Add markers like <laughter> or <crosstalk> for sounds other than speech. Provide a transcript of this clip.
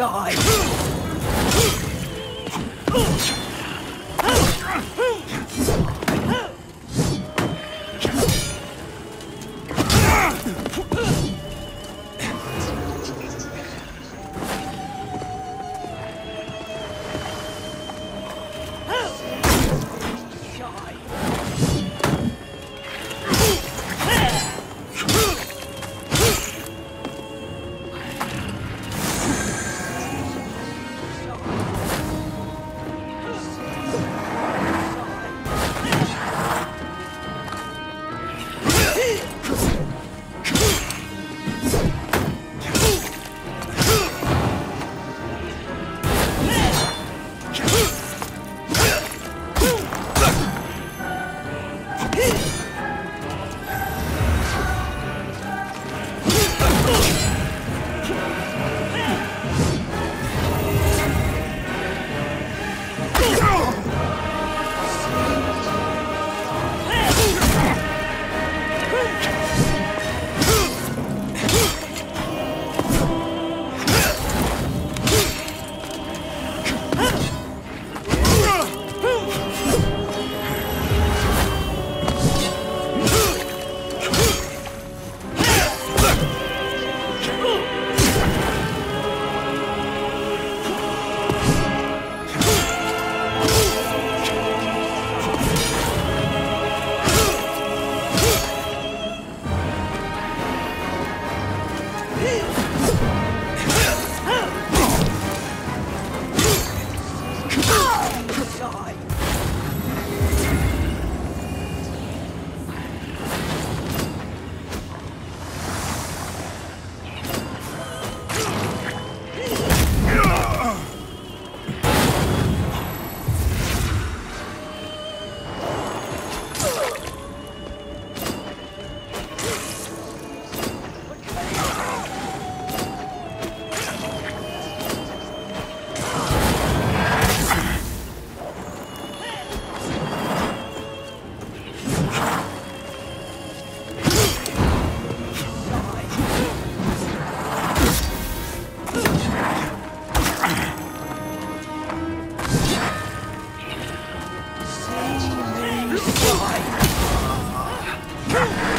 die! Peace. <laughs> Two.